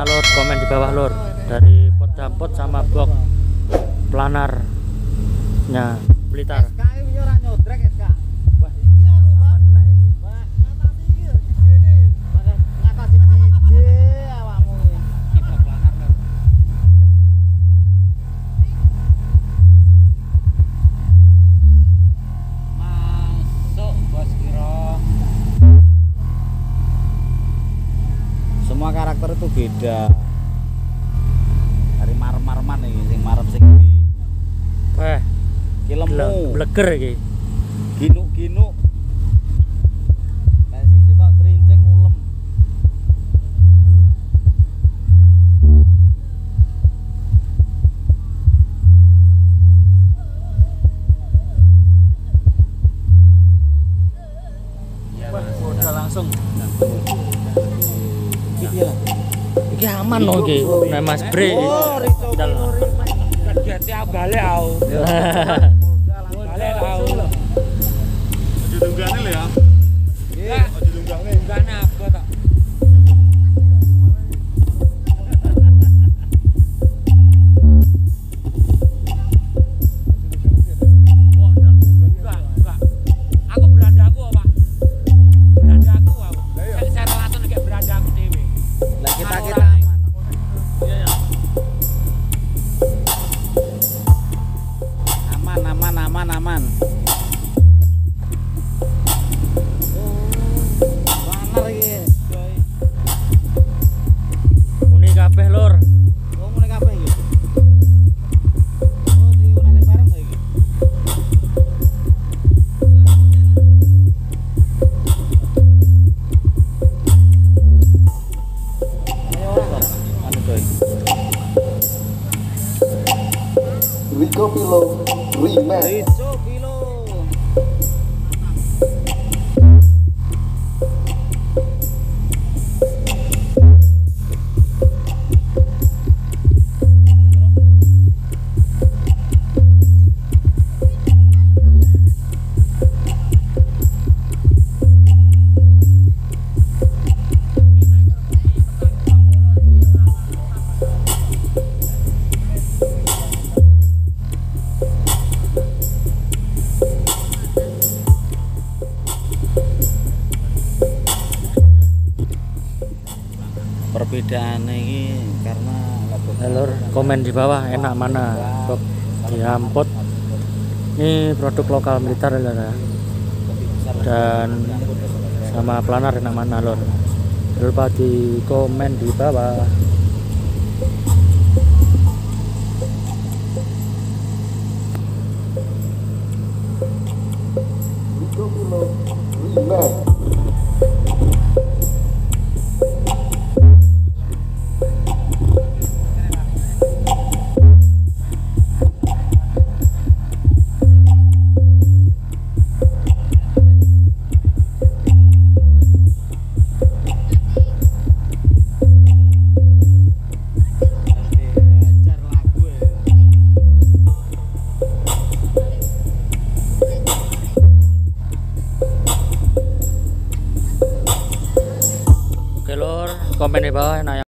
mana lor? Komen di bawah lor. Dari pot dampot sama box planarnya Blitar beda. Dari marem-mareman iki sing marem sing ndi. weh Ki lemu, bleger iki ginuk-ginuk. Aman loh iki nah mas bre Oh, Lor komen di bawah enak mana box diampot ini produk lokal militer lor ya. Dan sama planar enak mana Jangan lupa di komen di bawah oke lor komen di bawah enak ya